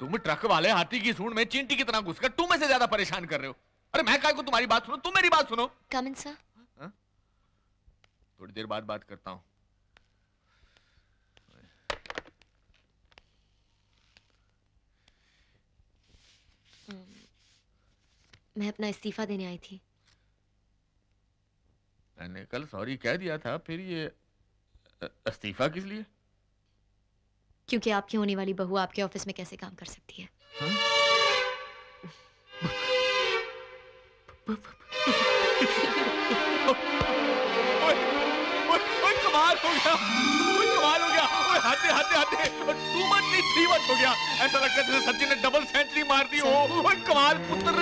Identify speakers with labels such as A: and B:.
A: तुम ट्रक वाले हाथी की सूंड में चींटी की तरह घुसकर तुम में से ज़्यादा परेशान कर रहे हो। अरे मैं काय को तुम्हारी बात सुनो? तुम मेरी बात सुनो।
B: कम इन सर
A: थोड़ी देर बाद बात करता हूँ।
B: मैं अपना इस्तीफा देने आई थी।
A: मैंने कल सॉरी कह दिया था फिर ये इस्तीफा किस लिए?
B: क्योंकि आपकी होने वाली बहू आपके ऑफ़िस में कैसे काम कर सकती है?
A: कमाल हो गया कमाल हो गया हाथे हाथे हाथे टू मच नहीं थ्री मच हो गया। ऐसा लगता है जैसे सचिन ने डबल सेंचुरी मार दी हो। कमाल पुत्र